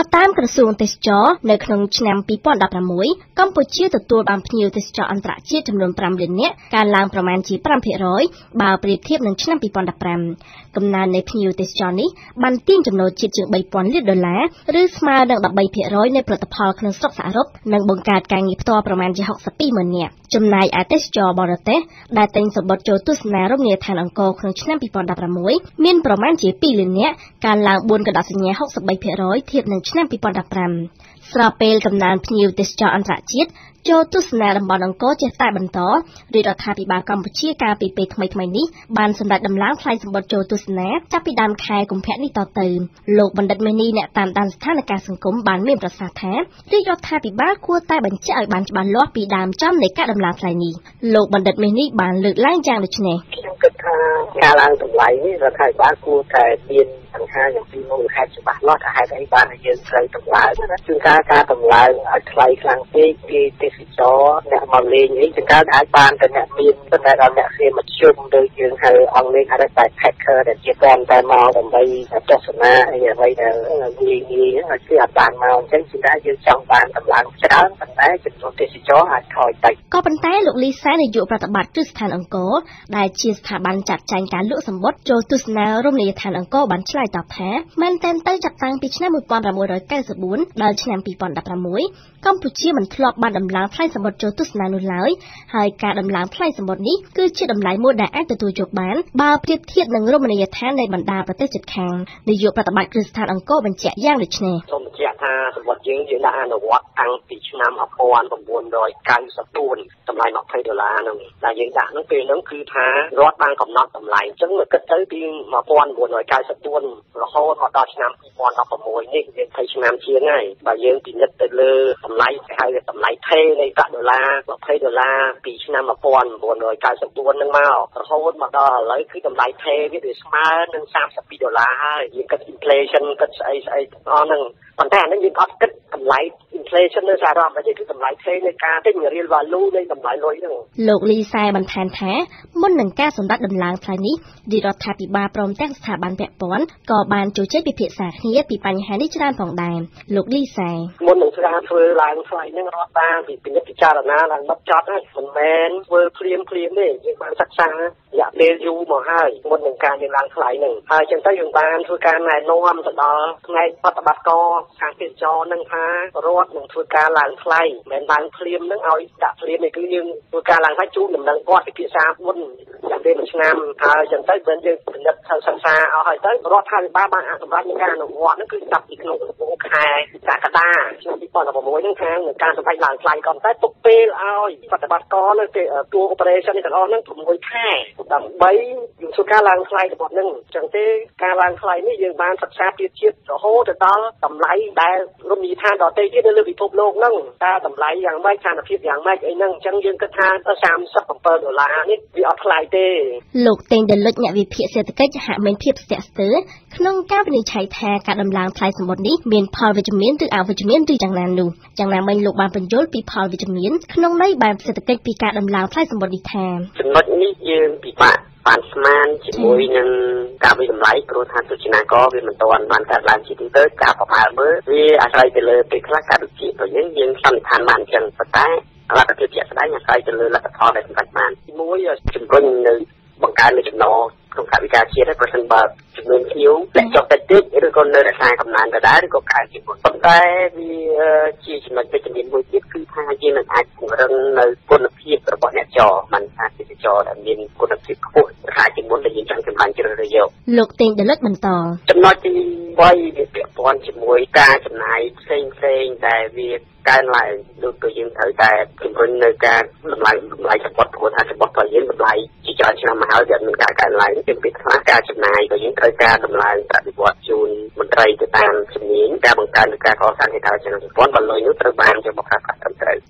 បើតាមក្រសួងទេសចរនៅក្នុងឆ្នាំ2016កម្ពុជាទទួលបានភ្ញៀវទេសចរអន្តរជាតិចំនួន5លាននាក់កើនឡើងប្រមាណជា5%បើប្រៀបធៀបនឹងឆ្នាំ2015កំណើននៃភ្ញៀវទេសចរនេះបានទាញចំណូលជាតិជាង3000លានដុល្លារឬស្មើនឹង13%នៃផលិតផលក្នុងស្រុកសរុបនិងបង្កើតការងារផ្ទាល់ប្រមាណជា62ម៉ឺននាក់ចំណែកឯទេសចរបរទេសដែលតែងសម្បត្តិចូលទស្សនារមណីយដ្ឋានអង្គរក្នុងឆ្នាំ2016មានប្រមាណជា2លាននាក់កើនឡើង4កណ្ដាប់សញ្ញា63%ធៀបនឹងឆ្នាំ2015ស្របពេលកំណើនភ្ញៀវទេសចរអន្តរជាតិចូលទស្សនាតំបន់អង្គរចេះតែបន្តរាជរដ្ឋាភិបាលកម្ពុជាកាលពីពេលថ្មីៗនេះបានសម្រេចដំឡើងថ្លៃសម្បត្តិចូលទស្សនាចាប់ពីដើមខែកុម្ភៈនេះតទៅលោកបណ្ឌិតមេនីអ្នកតាមដានស្ថានភាពសង្គមបានមានប្រសាសន៍ថារាជរដ្ឋាភិបាលគួរតែបញ្ជាក់ឲ្យបានច្បាស់លាស់ពីដើមចំនៃការដំឡើងថ្លៃនេះលោកបណ្ឌិតមេនីបានលើកឡើងយ៉ាងដូចនេះខ្ញុំគិតថាការឡើងតម្លៃនេះរដ្ឋាភិបាលគួរតែមានបញ្ហាយ៉ាងពីមូលហេតុច្បាស់លាស់ថាហេតុអីបានយើងត្រូវតម្លើងជួនកាលការតម្លើងឲ្យថ្លៃខ្លាំងពេកពីទេសចរអ្នកមកលេងអីជួនកាលអាចបានតែអ្នកមានប៉ុន្តែដល់អ្នកគេមកជុំដូចយើងហៅអង់គ្លេសហៅថា backpacker ដែលជាតាមតែមកដើម្បីទស្សនាអីអ្វីដែលងាយងាយឲ្យគេអត់បានមកអញ្ចឹងជួនកាលយើងចង់បានតម្លើងច្រើនប៉ុន្តែចំនួនទេសចរអាចថយតិចក៏ប៉ុន្តែលោកលីសែនាយកប្រតិបត្តិគ្រឹះស្ថានអង្គរដែលជាស្ថាប័នចាត់ចែងការលក់សម្បត្តិចូលទស្សនារមណីយដ្ឋានអង្គរបានឆ្លើ យតបថាមែនទែនទៅចាប់តាំងពីឆ្នាំ1994ដល់ឆ្នាំ2016កម្ពុជាមិនធ្លាប់បានដំឡើងថ្លៃសម្បត្តិចូលទស្សនានោះឡើយហើយការដំឡើងថ្លៃសម្បត្តិនេះគឺជាតម្លៃមួយដែលអាចទទួលយកបានបើប្រៀបធៀបនឹងរមណីយដ្ឋាននៃបណ្ដាប្រទេសជិតខាងនាយកប្រតិបត្តិគ្រឹះស្ថានអង្គរបញ្ជាក់យ៉ាងដូចនេះសូមបញ្ជាក់ ថាសម្បត្តិយើងយើងđãអនុវត្តតាំងពីឆ្នាំ1994តម្លៃ20ដុល្លារហ្នឹងដែលយើងដាក់ហ្នឹងពេលហ្នឹងគឺថារដ្ឋបានកំណត់តម្លៃអញ្ចឹងមកគិតទៅពី1994រហូតមកដល់ឆ្នាំ2016នេះយើង20ឆ្នាំជាងហើយបើយើងពិនិត្យទៅលើតម្លៃគេហៅថាតម្លៃថេនៃប្រាក់ដុល្លារ20ដុល្លារពីឆ្នាំ1994ហ្នឹងមករហូតមកដល់ឥឡូវគឺតម្លៃថេវាវាស្មើនឹង32ដុល្លារហើយយើងគិត inflation គិតស្អីស្អីទាំងអស់ហ្នឹងប៉ុន្តែ អានេះយើងអត់គិតតម្លៃ inflation នៅសហរដ្ឋអាមេរិកគឺតម្លៃថេនៃការទិញ real value នៃតម្លៃលុយហ្នឹងលោកលីសែបន្ថែមថាមុននឹងការសម្ដេចដំឡើងថ្លៃនេះរាជរដ្ឋាភិបាលព្រមទាំងស្ថាប័នពាក់ព័ន្ធក៏បានជជែកពិភាក្សាគ្នាពីបញ្ហានេះច្រើនផងដែរលោកលីសែមុននឹងការធ្វើឡើងថ្លៃហ្នឹងរដ្ឋបានពិនិត្យពិចារណាឡើងមកចត់ហើយមិនមែនធ្វើព្រាមព្រាមទេយើងបានសិក្សារយៈពេលយូរមកហើយមុននឹងការយើងឡើងថ្លៃហ្នឹងហើយចឹងទៅយើងបានធ្វើការណែនាំទៅដល់ផ្នែកបប្រតិបត្តិការខាងទេសចរនឹងថារដ្ឋនឹងធ្វើការឡើងថ្លៃមិនឡើងភ្លាមនឹងឲ្យដាក់ភ្លាមនេះគឺយើងធ្វើការឡើងថ្លៃជូនដំណឹងគាត់ពិភាក្សាមុនយ៉ាង ពេលមួយឆ្នាំហើយចឹងទៅបើយើងពិនិត្យទៅសិក្សាអស់ហើយទៅរដ្ឋាភិបាលបានអនុវត្តការអនុវត្តនោះគឺចាប់ពីក្នុងខែកក្កដាឆ្នាំ2016ហ្នឹងខាងការសម្រេចឡើងថ្លៃក៏តែទុកពេលឲ្យបប្រតិបត្តិការនៅគេតួ operation នេះទាំងអស់ហ្នឹង6ខែដើម្បីយើងធ្វើការឡើងថ្លៃរបស់ហ្នឹងអញ្ចឹងទេការឡើងថ្លៃនេះយើងបានសិក្សាពីជាតិរហូតទៅដល់តម្លៃដែលរមណីយដ្ឋានដទៃទៀតនៅលើពិភពលោកហ្នឹងតើតម្លៃយ៉ាងម៉េចស្ថានភាពយ៉ាងម៉េចអីហ្នឹងអញ្ចឹងយើងគិតថា37ដុល្លារនេះវាអត់ថ្លៃ ទេលោកតេងដលុចអ្នកវិភាគសេដ្ឋកិច្ចហាក់មានភាពស្ទាក់ស្ទើរក្នុងការវិនិច្ឆ័យថាការដំឡើងថ្លៃសម្បត្តិនេះមានផលវិជ្ជមានឬអវិជ្ជមានឬយ៉ាងណានោះយ៉ាងណាមិញលោកបានបញ្យល់ពីផលវិជ្ជមានក្នុងន័យបែបសេដ្ឋកិច្ចពីការដំឡើងថ្លៃសម្បត្តិនេះថាចំណុចនេះយើងពិបាកបានស្មានជាមួយនឹងការវិតម្លៃព្រោះថាទស្សនាករវាមិនទាន់បានកើតឡើងជាទីទៅការប្រមាណមើលវាអាស្រ័យទៅលើពេលខ្លះការវិភាគរបស់យើងយើងសន្និដ្ឋានបានអញ្ចឹងប៉ុន្តែ លទ្ធភាពជាក់ស្ដែងអាស្រ័យទៅលើលទ្ធផលដែលសម្រេចបានទីមួយជំរុញនៅបង្កើននៅចំណងក្នុងកាយវិការជាតិប្រសិនបើចំនួនភ្ញៀវលាក់ចុះតិចតិចឬក៏នៅរក្សាកំណើនដដែលឬក៏កើនជាងមុនប៉ុន្តែវាជាចំណុចវិជ្ជមានមួយទៀតគឺថាយើងនឹងអាចពង្រឹងនៅគុណភាពរបស់អ្នកចរមិនថាទេសចរដែលមានគុណភាពខ្ពស់ថាជាមុនដែលយើងចង់ចម្រាញ់ ជ្រើសរើសយកលោកតេងដលិតបន្តចំណុចទី3វាពាក់ព័ន្ធជាមួយការចំណាយផ្សេងផ្សេងដែលវាកើនឡើងដូចក៏យើងត្រូវតែជំរុញនៅការតម្លៃតម្លៃសម្បត្តិព្រោះថាសម្បត្តិរបស់យើងតម្លៃជាច្រើនឆ្នាំមកហើយវាមានការកើនឡើងជាពីខ្លះការចំណាយក៏យើងត្រូវការតម្លើងប្រតិបត្តិជូនមន្ត្រីទៅតាមជំនាញការបង្កើននៃការកសាងហេដ្ឋារចនាសម្ព័ន្ធបើលុយនោះត្រូវបានយកមកប្រើប្រាស់ត្រឹមត្រូវ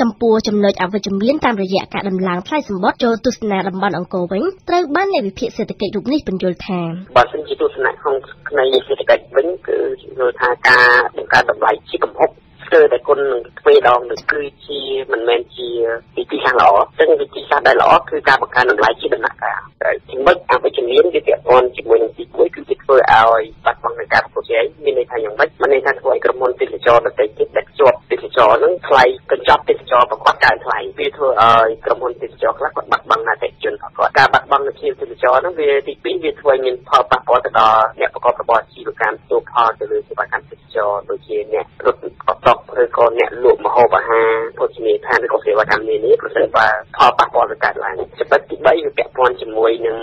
ចំពោះចំណុចអវិជ្ជមានតាមរយៈការដំឡើងថ្លៃសម្បត្តិចូលទស្សនាតំបន់អង្គរវិញត្រូវបានអ្នកវិភាគសេដ្ឋកិច្ចរូបនេះបញ្យល់ថាបើសិនជាទស្សនៈក្នុងផ្នែកសេដ្ឋកិច្ចវិញគឺយល់ថាការបង្កើនតម្លៃជាកំហុសធ្វើតែគុណនឹងទ្វេដងនឹងគឺជាមិនមែនជាវិធីសាស្ត្រល្អซึ่งវិធីសាស្ត្រដែលល្អគឺការបង្កើនតម្លៃជាដំណាក់កាលទីមួយអវិជ្ជមានវាពាក់ព័ន្ធជាមួយនឹងទីមួយគឺវាធ្វើឲ្យបាត់បង់នៃការប្រកួតប្រជែងមានន័យថាយ៉ាងម៉េចមានន័យថាធ្វើឲ្យក្រុមហ៊ុនទេសចរដទៃទៀតដែលជាប់ ទេសចរនឹងថ្លៃកញ្ចប់ទេសចរប្រកបកើនថ្លៃវាធ្វើឲ្យក្រុមហ៊ុនទេសចរខ្លះគាត់បាត់បង់អតិថិជនប្រកបការបាត់បង់នៅជាទេសចរនឹងវាទី2វាធ្វើឲ្យមានផលប៉ះពាល់ទៅដល់អ្នកប្រកបរបរអាជីវកម្មទូផលទៅលើសេវាកម្មទេសចរដូចជាអ្នករត់អត់តឬក៏អ្នកលក់ម្ហូបអាហារភោជនីយដ្ឋានឬក៏សេវាកម្មនានាប្រសិនបើផលប៉ះពាល់ទៅកើតឡើងចំណុចទី3វាពាក់ព័ន្ធជាមួយនឹង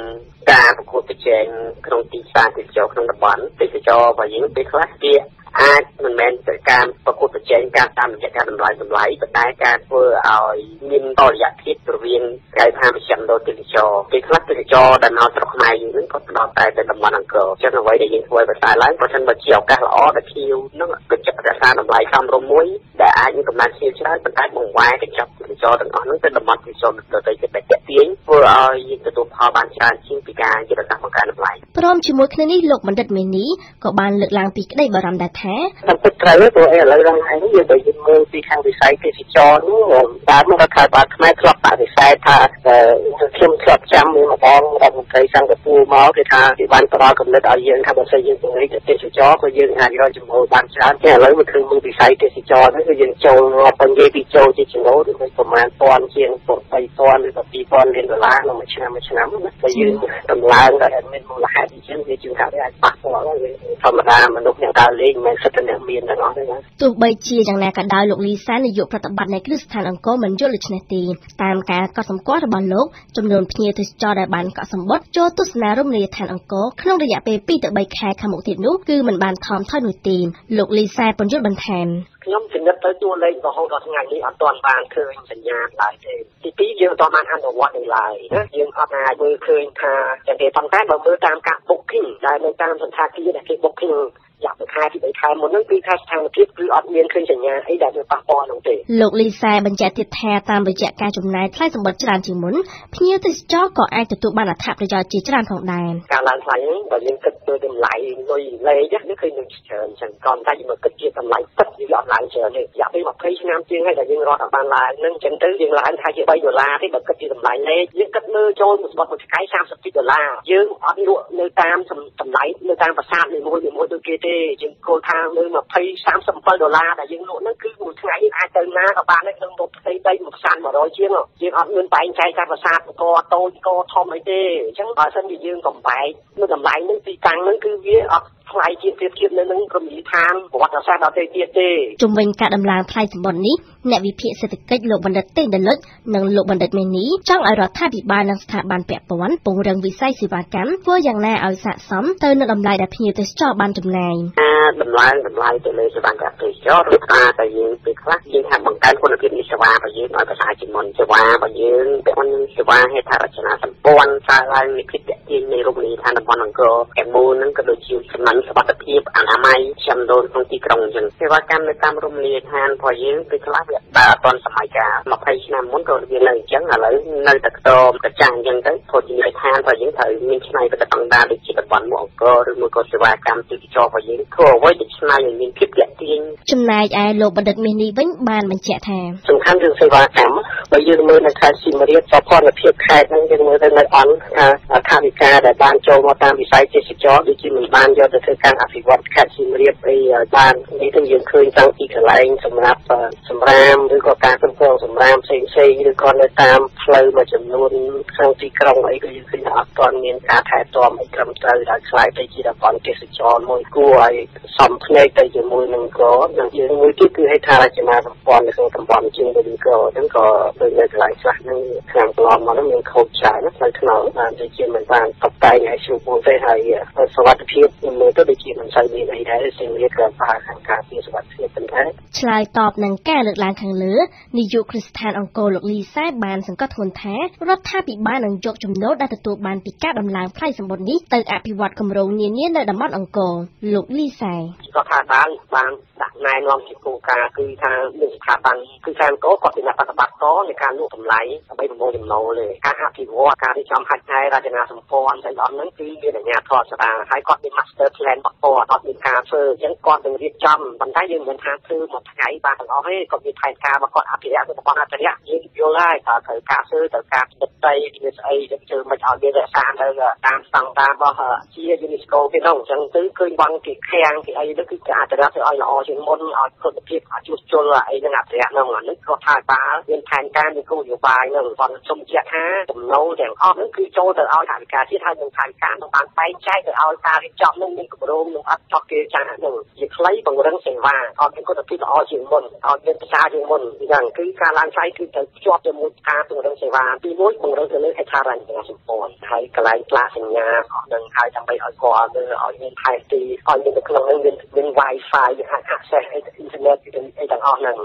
ការប្រកួតប្រជែងក្នុងទីផ្សារទេសចរក្នុងតំបន់ទេសចររបស់យើងពេលខ្លះវា អាចមិនមែនតែការប្រកួតប្រជែងការតាមរយៈការតម្លៃតម្លៃប៉ុន្តែការធ្វើឲ្យមានតរិយភាពរវាងកាយថាមជ្ឈមណ្ឌលទេសចរពេលខ្លះទេសចរដែលមកស្រុកខ្មែរយើងហ្នឹងក៏ផ្ដោតតែទៅតំបន់អង្គរចឹងអ្វីដែលយើងធ្វើឲ្យប្រសើរឡើងប្រសិនបើជាឱកាសល្អដែលភ្ញៀវនឹងក៏ចិត្តរក្សាតម្លៃសមរម្យមួយដែលអាចមានកម្លាំងភ្ញៀវច្រើនប៉ុន្តែបង្វែរកញ្ចប់ទេសចរទាំងអស់ហ្នឹងទៅតំបន់ទេសចរដទៃទៀតដែលទាក់ទាញធ្វើឲ្យ យើងទទួលផលបានច្រើនជាងពីការយុទ្ធសាស្ត្របង្កើនតម្លៃព្រមជាមួយគ្នានេះលោកបណ្ឌិតមេនីក៏បានលើកឡើងពីក្តីបារម្ភដែរថាតាមពិតត្រូវព្រោះឥឡូវឡើងហើយយើងបើយើងមើលពីខាងវិស័យទេសចរនោះតាមរដ្ឋាភិបាលខ្មែរធ្លាប់បដិសេធថាខ្ញុំធ្លាប់ចាំមានម្ដងរដ្ឋមន្ត្រីសង្កពូមកគេថាគេបានផ្ដល់កំណត់ឲ្យយើងថាបើសិនយើងពង្រីកទេសចរក៏យើងអាចរកចំណូលបានច្រើនតែឥឡូវវាគឺមើលវិស័យទេសចរហ្នឹងគឺយើងចូលរាប់បញ្ញពីចូលជាចំណូលដូចប្រមាណ1000ជាង3000ឬក៏2000លានដុល្លារក្នុងមួយឆ្នាំ ាំមួយឆ្នាំណាបើយើងតម្លើងដល់មានមូលហេតុអញ្ចឹងវាជឿថាវាអាចប៉ះពាល់ធម្មតាមនុស្សអ្នកដើរលេងមិនមែនសិតតែអ្នកមានទាំងអស់ទេណាទោះបីជាយ៉ាងណាក៏ដោយលោកលីសានាយកប្រតិបត្តិនៃគ្រឹះស្ថានអង្គរមិនយល់ដូច្នេះទេតាមការកត់សម្គាល់របស់លោកចំនួនភ្ញៀវទេសចរដែលបានកក់សម្បត្តិចូលទស្សនារមណីយដ្ឋានអង្គរក្នុងរយៈពេល2ទៅ3ខែខាងមុខទៀតនោះគឺមិនបានថមថយនោះទេលោកលីសាពន្យល់បន្ថែម ខ្ញុំពិនិត្យទៅតួលេខរហូតដល់ថ្ងៃនេះអត់ទាន់បានឃើញសញ្ញាឡើយទេទី2យើងអត់បានអនុវត្តនៅឡើយណាយើងអត់អាចមើលឃើញថាតែទេប៉ុន្តែបើមើលតាមការ booking ដែលនៅតាមសន្តាគារដែលគេ booking រយៈពេលខែទី3ខែមុនហ្នឹងគឺថាស្ថានភាពគឺអត់មានឃើញសញ្ញាអីដែលវាប៉ះពាល់នោះទេលោកលីសែបញ្ជាក់ទៀតថាតាមរយៈការចំណាយថ្លៃសម្បត្តិច្រើនជាងមុនភ្ញៀវទេសចរក៏អាចទទួលបានអត្ថប្រយោជន៍ជាច្រើនផងដែរការឡើងថ្លៃហ្នឹងបើយើងគិតទៅតម្លៃលុយលេខនេះគឺនឹងច្រើនចឹងក៏តែយើងមកគិតជាតម្លៃទឹកវាអត់ឡើងច្រើនទេរយៈពេល20ឆ្នាំជាងហើយដែលយើងរត់អត់បានឡើងហ្នឹងចឹងទៅយើងឡើងថាជា3ដុល្លារទេបើគិតជាតម្លៃលេខយើងគិតមើលចូលមួយស្បត់មួយថ្ងៃ32ដុល្លារយើងអត់លក់នៅតាមតម្លៃនៅតាមប្រាសាទនីមួយៗដូចគេទេ េយើងគោលថាលើ20 37ដុល្លារដែលយើងលក់ហ្នឹងគឺមួយថ្ងៃយើងអាចទៅណាក៏បានដែរក្នុងមុខផ្ទៃដីមួយផ្សារ100ជាងយើងអត់មានបែងចែកថាប្រាសាទកតូចកធំអីទេអញ្ចឹងបើសិនជាយើងកំបែកនៅតម្លៃហ្នឹងទីតាំងហ្នឹងគឺវាអត់ ថ្លៃជាទៀតទៀតនៅនឹងរមណីយដ្ឋានប្រវត្តិសាស្ត្រដទៃទៀតទេជំវិញការដំឡើងថ្លៃសម្បត្តិនេះអ្នកវិភាគសេដ្ឋកិច្ចលោកបណ្ឌិតតេងដលុចនិងលោកបណ្ឌិតមេនីចង់ឲ្យរដ្ឋាភិបាលនិងស្ថាប័នពាក់ព័ន្ធពង្រឹងវិស័យសេវាកម្មធ្វើយ៉ាងណាឲ្យស័ក្តិសមទៅនឹងតម្លៃដែលភ្ញៀវទេសចរបានចំណាយការដំឡើងតម្លៃទៅលើសេវាកម្មទេសចរឬថាតែយើងពេលខ្លះយើងថាបង្កើនគុណភាពនៃសេវារបស់យើងឲ្យប្រសើរជាងមុនសេវារបស់យើងពាក់ព័ន្ធសេវាហេដ្ឋារចនាសម្ព័ន្ធសារឡើងនៃភាពទាក់ទាញនៃរមណីយដ្ឋានតំបន់អង្គរទាំងមូលហ្នឹងក៏ដូចជាសំណាញ់សុខភាពអនាម័យចំនួនក្នុងទីក្រុងអញ្ចឹងសេវាកម្មនៅតាមរមណីយដ្ឋានរបស់យើងពេលខ្លះវាដើរអត់ទាន់សម័យកាល20ឆ្នាំមុនក៏វានៅអញ្ចឹងឥឡូវនៅតែខ្ទមកញ្ចាស់អញ្ចឹងទៅភោជនីយដ្ឋានរបស់យើងត្រូវមានឆ្នៃប្រតិបត្តិការដូចជាតំបន់មុខអង្គរឬមួយក៏សេវាកម្មទេសចររបស់យើងធ្វើអ្វីដែលឆ្នៃឲ្យមានភាពទាក់ទាញចំណែកឯលោកបណ្ឌិតមាសនេះវិញបានបញ្ជាក់ថាសំខាន់រឿងសេវាកម្ម បើយើងមើលនៅខេត្តសៀមរាបសោភ័ណភាពខេត្តហ្នឹងយើងមើលទៅនៅអន់ថាថាវិការដែលបានចូលមកតាមវិស័យទេសចរដូចជាមិនបានយកទៅធ្វើការអភិវឌ្ឍខេត្តសៀមរាបអីបាននេះទៅយើងឃើញតាំងពីកន្លែងសម្រាប់សម្រាមឬក៏ការគ្រប់គ្រងសម្រាមផ្សេងផ្សេងឬក៏នៅតាមផ្លូវមួយចំនួនក្នុងទីក្រុងអីក៏យើងឃើញថាអត់ទាន់មានការថែទាំឲ្យត្រឹមត្រូវដល់ខ្លាយទៅជាតំបន់ទេសចរមួយគួរឲ្យសំភ្នែកទៅជាមួយនឹងក៏និងយើងមួយទៀតគឺហេដ្ឋារចនាសម្ព័ន្ធនៅក្នុងតំបន់ជាងវិញក៏ហ្នឹងក៏ ដូចនៅកន្លែងខ្លះហ្នឹងខាងកន្លងមកហ្នឹងមានខូចច្រើនផ្លូវថ្នល់បានដូចជាមិនបានតបតែងឲ្យជ្រុំទៅហើយសុវត្ថិភាពមើលទៅដូចជាមិនសូវមានអីដែរសៀមរាបក៏បានខាងការពារសុវត្ថិភាពប៉ុន្តែឆ្លើយតបនឹងការលើកឡើងខាងលើនាយកគ្រឹះស្ថានអង្គរលោកលីសែបានសង្កត់ធ្ងន់ថារដ្ឋាភិបាលនឹងយកចំណូលដែលទទួលបានពីការដំឡើងថ្លៃសម្បត្តិនេះទៅអភិវឌ្ឍគម្រោងនានានៅតំបន់អង្គរលោកលីសែរដ្ឋាភិបាលបានបានដាក់ណែនាំជាគោលការណ៍គឺថាមានស្ថាប័នគឺខាងកោគាត់ជាអ្នកបប្រតិបត្តិតនៃការលក់តម្លៃដើម្បីប្រមូលចំណូលទេការអភិវឌ្ឍការរៀបចំហេដ្ឋារចនាសម្ព័ន្ធស្អីដល់ហ្នឹងគឺមានអាជ្ញាធរស្ដារហើយគាត់មាន master plan បពតគាត់មានការធ្វើអញ្ចឹងគាត់នឹងរៀបចំប៉ុន្តែយើងមិនថាធ្វើមួយថ្ងៃបានទាំងអស់ទេគាត់មានផែនការរបស់គាត់អភិរក្សរបស់អភិរក្សយើងយល់ហើយតើត្រូវការធ្វើត្រូវការពិនិត្យដីវាស្អីទៅធ្វើមិនឲ្យមានរក្សានៅតាមស្តង់ដាររបស់ជា UNESCO គេនោះអញ្ចឹងទៅឃើញបងគេខាំងគេអីទៅគឺគេអភិរក្សធ្វើឲ្យល្អជាងមុនឲ្យគុណភាពឲ្យជួសជុលអីហ្នឹងអភិរក្សហ្នឹងអានេះគាត់ថាបាលមានផែនការ ារមានគោលនយោបាយហ្នឹងគាត់សុំជាក់ថាចំណូលទាំងអស់ហ្នឹងគឺចូលទៅឲ្យថវិកាជាតិហើយនឹងថវិកានឹងបានបែងចែកទៅឲ្យការរៀបចំនឹងមានគម្រោងនឹងអត់ចោះគេចាស់ហ្នឹងជាខ្លីបង្រឹងសេវាឲ្យមានគុណភាពល្អជាងមុនឲ្យមានប្រសាជាងមុនអញ្ចឹងគឺការឡើងថ្លៃគឺត្រូវភ្ជាប់ជាមួយការពង្រឹងសេវាទីមួយពង្រឹងទៅលើហេដ្ឋារចនាសម្ព័ន្ធហើយកន្លែងផ្លាកសញ្ញាអស់នឹងហើយដើម្បីឲ្យគាត់ទៅឲ្យមានផែនទីឲ្យមាននៅក្នុងនឹងមានមាន Wi-Fi មាន access អីទៅ internet អីទាំងអស់ហ្នឹង